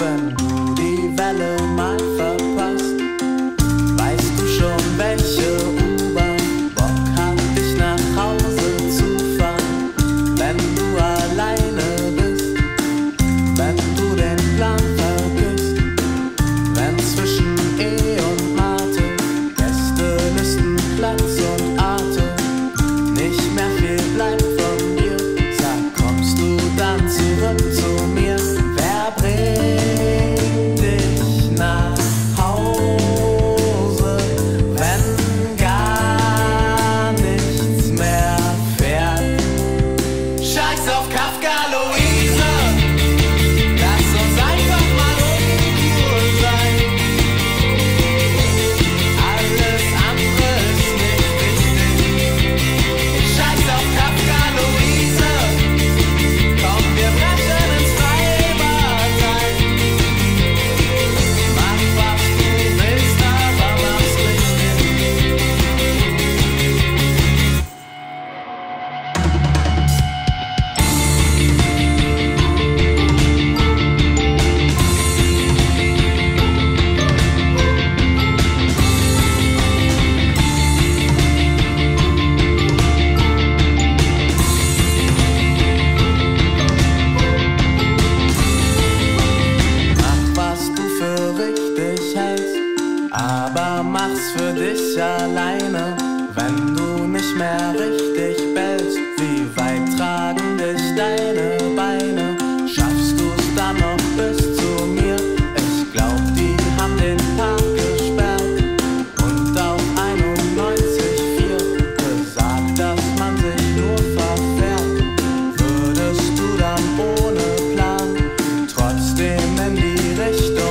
FM. self Aber mach's für dich alleine, wenn du nicht mehr richtig bellst. Wie weit tragen dich deine Beine? Schaffst du's dann noch bis zu mir? Ich glaub, die haben den Park gesperrt und auf 91,4 gesagt, dass man sich nur verfährt. Würdest du dann ohne Plan trotzdem in die Richtung?